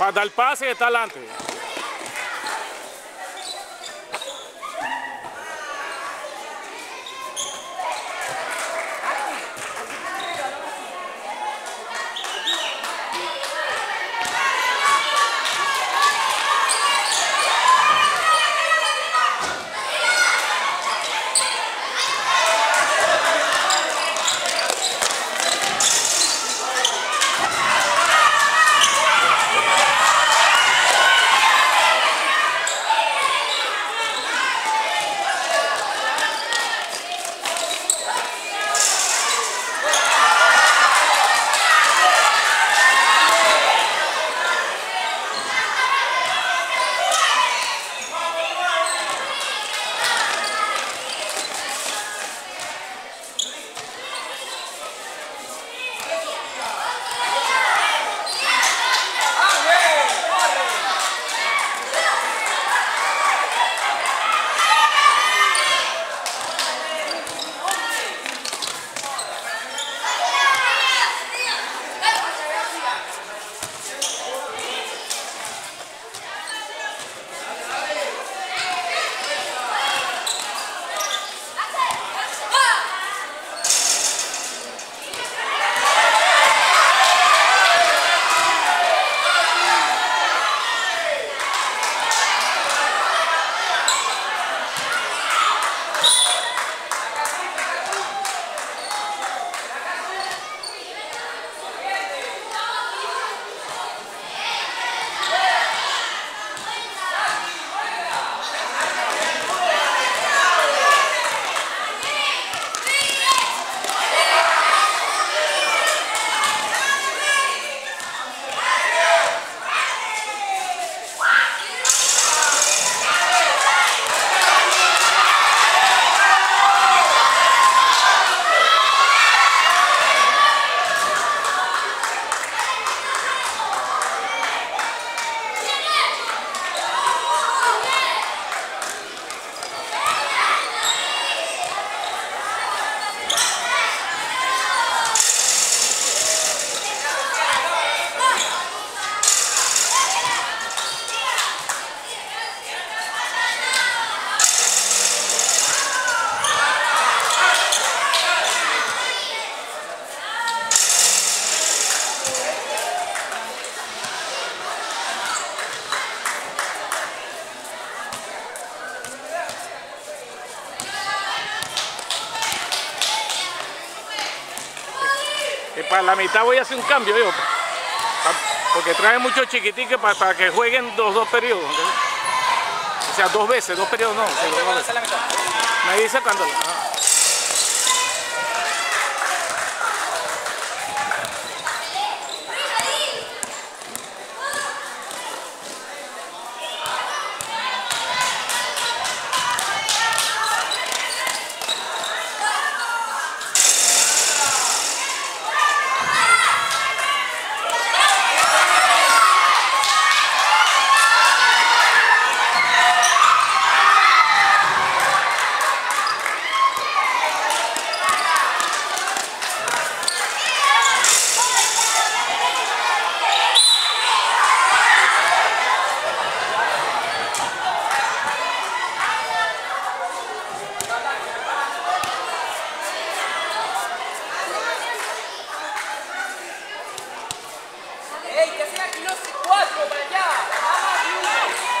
Para dar pase está adelante. Y para la mitad voy a hacer un cambio, yo. Porque trae muchos chiquitiques para, para, que jueguen los dos periodos. ¿entendés? O sea, dos veces, dos periodos no. Me dice cuando... ah. ¡Ey, que sean 4 para allá! ¡Vamos,